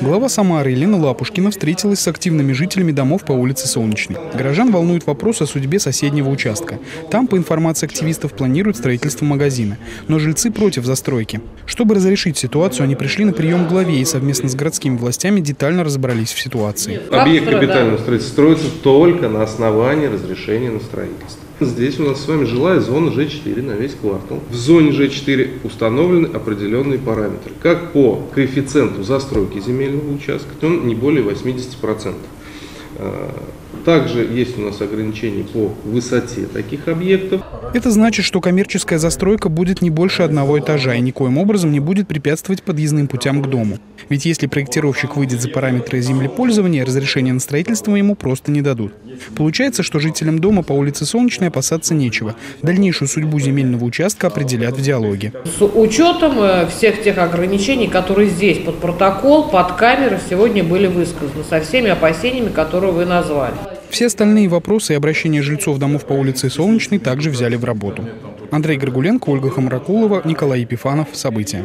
Глава Самары Елена Лапушкина встретилась с активными жителями домов по улице Солнечной. Горожан волнует вопрос о судьбе соседнего участка. Там, по информации активистов, планируют строительство магазина. Но жильцы против застройки. Чтобы разрешить ситуацию, они пришли на прием к главе и совместно с городскими властями детально разобрались в ситуации. Объект капитального строительства строится только на основании разрешения на строительство. Здесь у нас с вами жилая зона Ж4 на весь квартал. В зоне Ж4 установлены определенные параметры. Как по коэффициенту застройки земельного участка, то он не более 80%. Также есть у нас ограничения по высоте таких объектов. Это значит, что коммерческая застройка будет не больше одного этажа и никоим образом не будет препятствовать подъездным путям к дому. Ведь если проектировщик выйдет за параметры землепользования, разрешение на строительство ему просто не дадут. Получается, что жителям дома по улице Солнечной опасаться нечего. Дальнейшую судьбу земельного участка определят в диалоге. С учетом э, всех тех ограничений, которые здесь под протокол, под камеры сегодня были высказаны, со всеми опасениями, которые вы назвали. Все остальные вопросы и обращения жильцов домов по улице Солнечной также взяли в работу. Андрей Горгуленко, Ольга Хамракулова, Николай Епифанов. События.